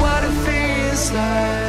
what it feels like.